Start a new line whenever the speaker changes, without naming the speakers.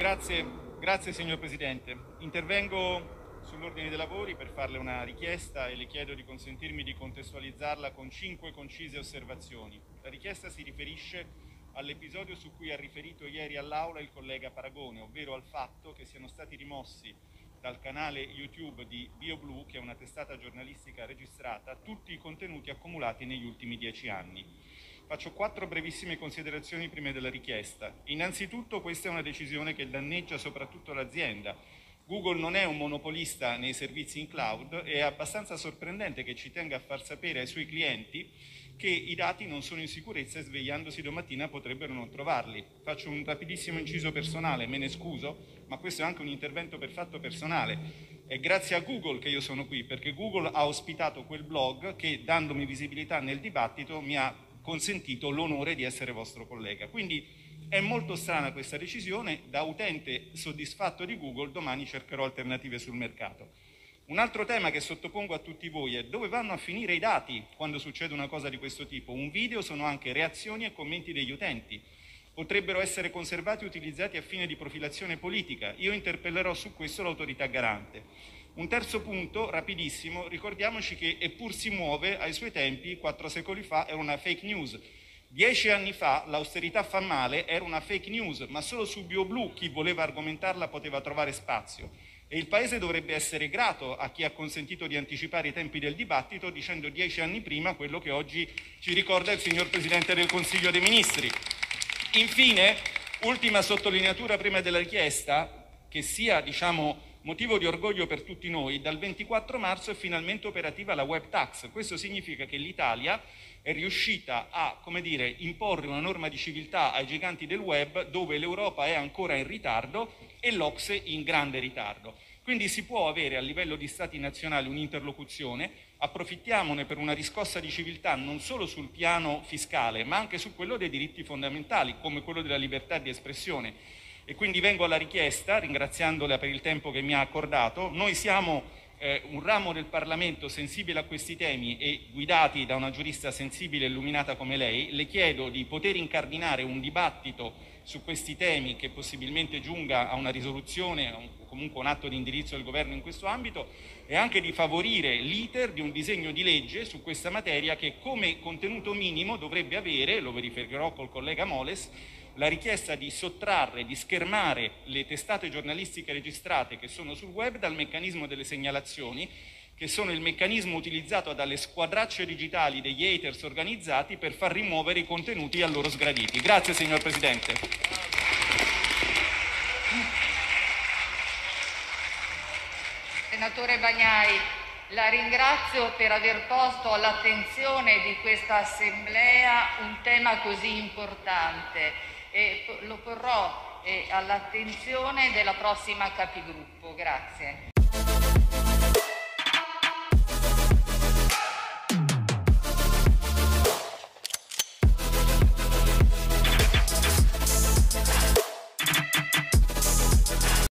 Grazie, grazie signor Presidente. Intervengo sull'ordine dei lavori per farle una richiesta e le chiedo di consentirmi di contestualizzarla con cinque concise osservazioni. La richiesta si riferisce all'episodio su cui ha riferito ieri all'Aula il collega Paragone, ovvero al fatto che siano stati rimossi dal canale YouTube di BioBlue, che è una testata giornalistica registrata, tutti i contenuti accumulati negli ultimi dieci anni. Faccio quattro brevissime considerazioni prima della richiesta. Innanzitutto questa è una decisione che danneggia soprattutto l'azienda. Google non è un monopolista nei servizi in cloud e è abbastanza sorprendente che ci tenga a far sapere ai suoi clienti che i dati non sono in sicurezza e svegliandosi domattina potrebbero non trovarli. Faccio un rapidissimo inciso personale, me ne scuso, ma questo è anche un intervento per fatto personale. È grazie a Google che io sono qui, perché Google ha ospitato quel blog che, dandomi visibilità nel dibattito, mi ha consentito l'onore di essere vostro collega. Quindi è molto strana questa decisione, da utente soddisfatto di Google domani cercherò alternative sul mercato. Un altro tema che sottopongo a tutti voi è dove vanno a finire i dati quando succede una cosa di questo tipo. Un video sono anche reazioni e commenti degli utenti. Potrebbero essere conservati e utilizzati a fine di profilazione politica. Io interpellerò su questo l'autorità garante. Un terzo punto, rapidissimo, ricordiamoci che Eppur si muove ai suoi tempi, quattro secoli fa, era una fake news. Dieci anni fa l'austerità fa male era una fake news, ma solo su BioBlue chi voleva argomentarla poteva trovare spazio. E il Paese dovrebbe essere grato a chi ha consentito di anticipare i tempi del dibattito dicendo dieci anni prima quello che oggi ci ricorda il signor Presidente del Consiglio dei Ministri. Infine, ultima sottolineatura prima della richiesta, che sia diciamo, motivo di orgoglio per tutti noi, dal 24 marzo è finalmente operativa la web tax. Questo significa che l'Italia è riuscita a come dire, imporre una norma di civiltà ai giganti del web dove l'Europa è ancora in ritardo e l'Ocse in grande ritardo. Quindi si può avere a livello di Stati nazionali un'interlocuzione, approfittiamone per una riscossa di civiltà non solo sul piano fiscale, ma anche su quello dei diritti fondamentali, come quello della libertà di espressione e quindi vengo alla richiesta, ringraziandola per il tempo che mi ha accordato. Noi siamo eh, un ramo del Parlamento sensibile a questi temi e guidati da una giurista sensibile e illuminata come lei, le chiedo di poter incardinare un dibattito su questi temi che possibilmente giunga a una risoluzione o comunque un atto di indirizzo del governo in questo ambito e anche di favorire l'iter di un disegno di legge su questa materia che come contenuto minimo dovrebbe avere, lo verificherò col collega Moles, la richiesta di sottrarre, di schermare le testate giornalistiche registrate che sono sul web dal meccanismo delle segnalazioni, che sono il meccanismo utilizzato dalle squadracce digitali degli haters organizzati per far rimuovere i contenuti a loro sgraditi. Grazie signor Presidente.
Senatore Bagnai, la ringrazio per aver posto all'attenzione di questa Assemblea un tema così importante e lo porrò eh, all'attenzione della prossima capigruppo. Grazie.